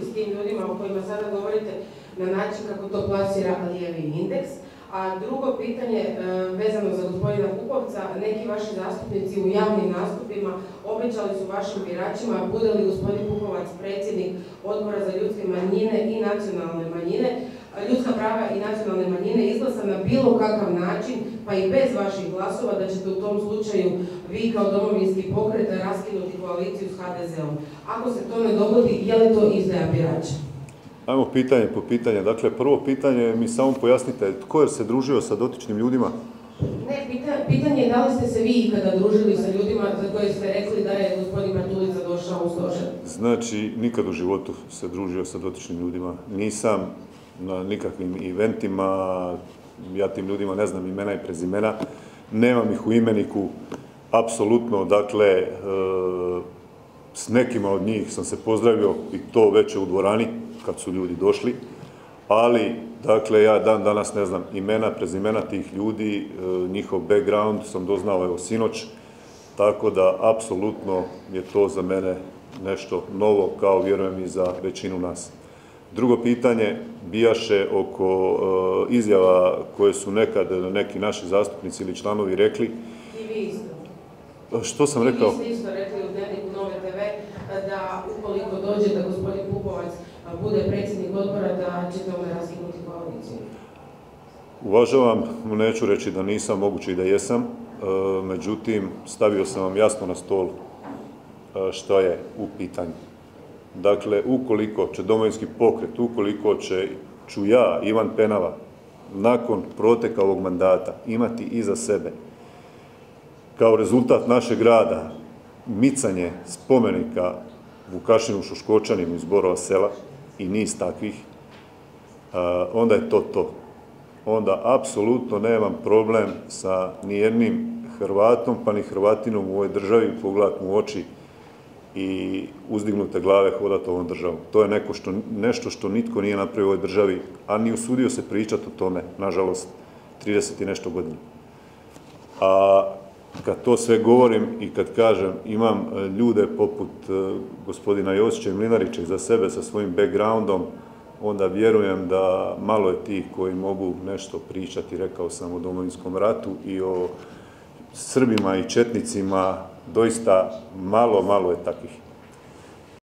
s tim ljudima o kojima sada govorite na način kako to plasira lijevi indeks. A drugo pitanje e, vezano za gospodina Pupovca, neki vaši zastupnici u javnim nastupima obećali su vašim biračima, bude li gospodin Pupovac predsjednik odbora za ljudske manjine i nacionalne manjine, ljudska prava i nacionalne manjine izglasa na bilo kakav način, pa i bez vaših glasova, da ćete u tom slučaju vi kao domovinski pokret raskinuti koaliciju s HDZ-om. Ako se to ne dogodi, je li to izdaja birača? Ajmo pitanje po pitanje. Dakle, prvo pitanje mi samo pojasnite tko je se družio sa dotičnim ljudima? Ne, pitanje je da li ste se vi ikada družili sa ljudima za koje ste rekli da je gospodin Bartulica došao u stožer? Znači, nikad u životu se družio sa dotičnim ljudima. Nisam na nikakvim eventima, ja tim ljudima ne znam imena i prezimena, nemam ih u imeniku, apsolutno, dakle, e, s nekima od njih sam se pozdravio i to već u dvorani, kad su ljudi došli, ali, dakle, ja dan danas ne znam imena, prezimena tih ljudi, e, njihov background sam doznao evo sinoć, tako da apsolutno je to za mene nešto novo, kao vjerujem i za većinu nas. Drugo pitanje bijaše oko e, izjava koje su nekad neki naši zastupnici ili članovi rekli. I vi isto. Što sam rekao? I vi ste isto rekli u Dnevniku Nove TV da ukoliko dođe da gospodin Pupovac bude predsjednik odbora, da ćete onda raskinuti koaliciju. Uvažavam, neću reći da nisam, moguće i da jesam, e, međutim stavio sam vam jasno na stol e, što je u pitanju. Dakle, ukoliko će domovinski pokret, ukoliko će, ću ja, Ivan Penava, nakon proteka ovog mandata imati iza sebe kao rezultat našeg rada micanje spomenika Vukašinu Šuškočaninu iz Borova sela i niz takvih, onda je to to. Onda apsolutno nemam problem sa nijednim Hrvatom, pa ni Hrvatinom u ovoj državi, pogledat mu oči i uzdignute glave hodati ovom državom. To je neko što, nešto što nitko nije napravio u ovoj državi, a ni usudio se pričati o tome, nažalost, 30 i nešto godina. A kad to sve govorim i kad kažem imam e, ljude poput e, gospodina Josića i Mlinarića za sebe sa svojim backgroundom, onda vjerujem da malo je tih koji mogu nešto pričati, rekao sam o domovinskom ratu i o Srbima i Četnicima, doista malo, malo je takvih.